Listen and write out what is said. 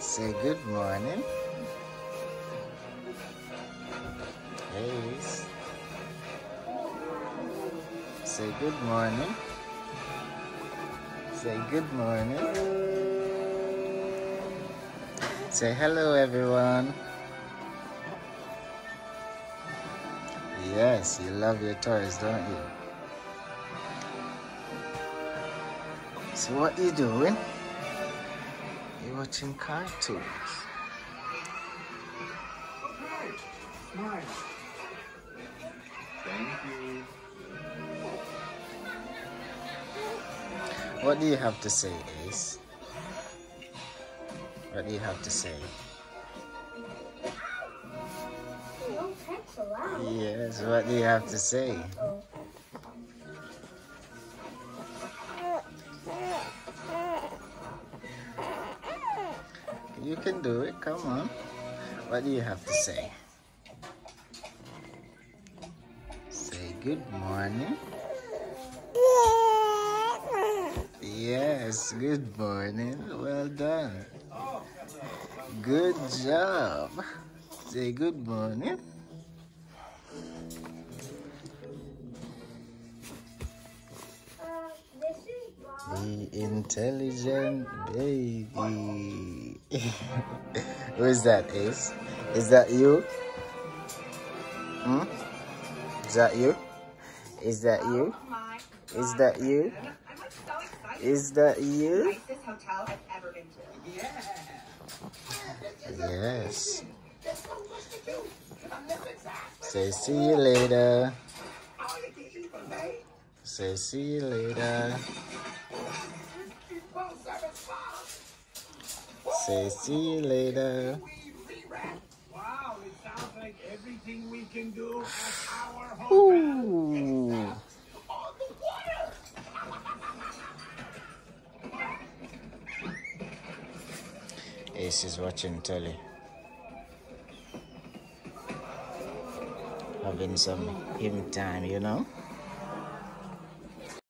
Say good morning. Ace. Say good morning. Say good morning. Say hello, everyone. Yes, you love your toys, don't you? So what you doing? You're watching cartoons? Okay. What do you have to say, Ace? What do you have to say? Yes, what do you have to say? You can do it, come on. What do you have to say? Say good morning. Yes, good morning. Well done. Good job. Say good morning. The intelligent baby. Who is that, Ace? Is that you? Hmm? Is that you? Is that you? Is that you? I'm like so excited. Is that you? Nicest hotel I've ever been to. Yes. Say see you later. Say see you later. Say see you later. Wow, it sounds like everything we can do at our hotel. Ace is watching telly. Having some him time, you know?